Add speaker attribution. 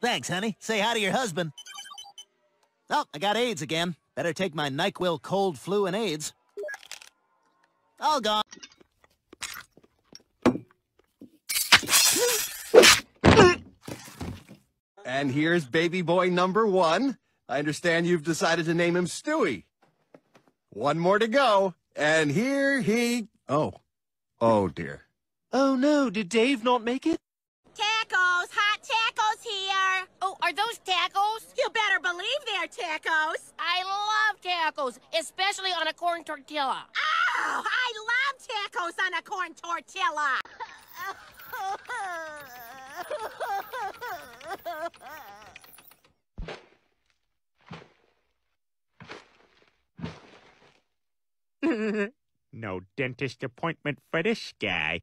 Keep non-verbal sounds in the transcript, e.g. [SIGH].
Speaker 1: Thanks, honey. Say hi to your husband. Oh, I got AIDS again. Better take my NyQuil cold flu and AIDS. All gone.
Speaker 2: And here's baby boy number one. I understand you've decided to name him Stewie. One more to go. And here he... Oh. Oh, dear.
Speaker 3: Oh no, did Dave not make it?
Speaker 4: Tacos! Hot tacos here!
Speaker 5: Oh, are those tacos?
Speaker 4: You better believe they're tacos!
Speaker 5: I love tacos, especially on a corn tortilla.
Speaker 4: Oh, I love tacos on a corn tortilla! [LAUGHS]
Speaker 6: no dentist appointment for this guy.